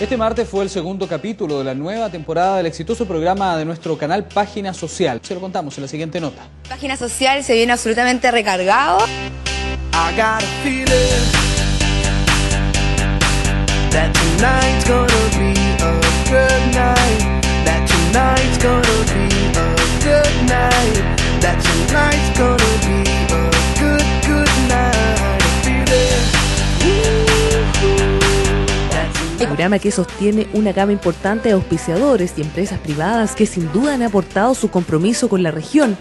Este martes fue el segundo capítulo de la nueva temporada del exitoso programa de nuestro canal Página Social. Se lo contamos en la siguiente nota. Página Social se viene absolutamente recargado. I programa que sostiene una gama importante de auspiciadores y empresas privadas que sin duda han aportado su compromiso con la región.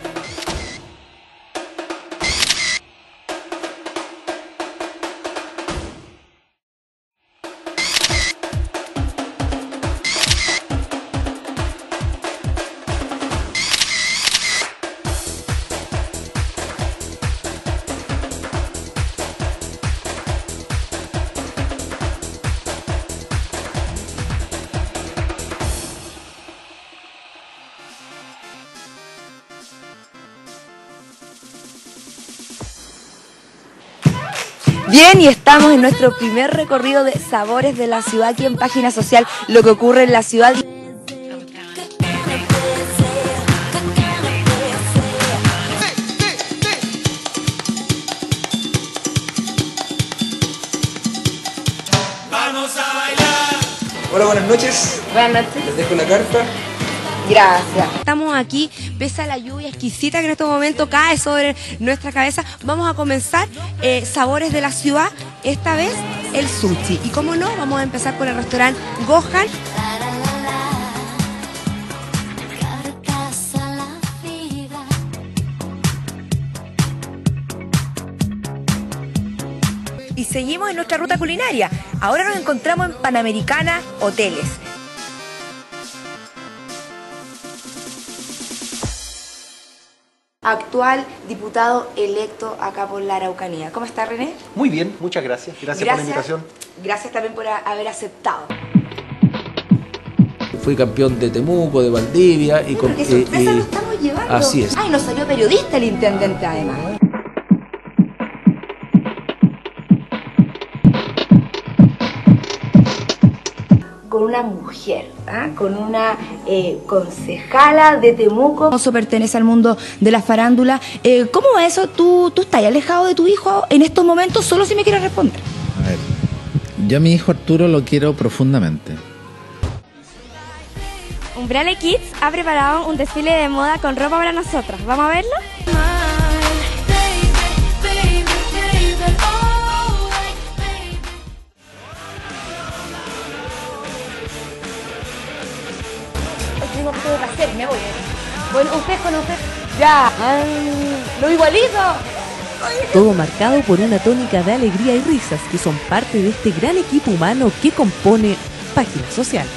Bien, y estamos en nuestro primer recorrido de sabores de la ciudad aquí en Página Social, lo que ocurre en la ciudad. Hola, buenas noches. Buenas noches. Les dejo la carta. Gracias. Estamos aquí, pese a la lluvia exquisita que en este momento cae sobre nuestra cabeza, vamos a comenzar eh, sabores de la ciudad, esta vez el sushi. Y como no, vamos a empezar por el restaurante Gohan. Y seguimos en nuestra ruta culinaria. Ahora nos encontramos en Panamericana Hoteles. Actual diputado electo acá por la Araucanía. ¿Cómo está René? Muy bien, muchas gracias. Gracias, por la invitación. Gracias también por haber aceptado. Fui campeón de Temuco, de Valdivia y con ¿Qué sorpresa eh, nos estamos llevando? así es. Ay, nos salió periodista el intendente además. Con una mujer, ¿ah? con una eh, concejala de Temuco. Eso pertenece al mundo de la farándula. Eh, ¿Cómo es eso? ¿Tú, ¿Tú estás alejado de tu hijo en estos momentos? Solo si me quieres responder. A ver, yo a mi hijo Arturo lo quiero profundamente. Umbrella Kids ha preparado un desfile de moda con ropa para nosotras. ¿Vamos a verlo? Bueno. Ya, lo igualito. Todo marcado por una tónica de alegría y risas que son parte de este gran equipo humano que compone Página Social.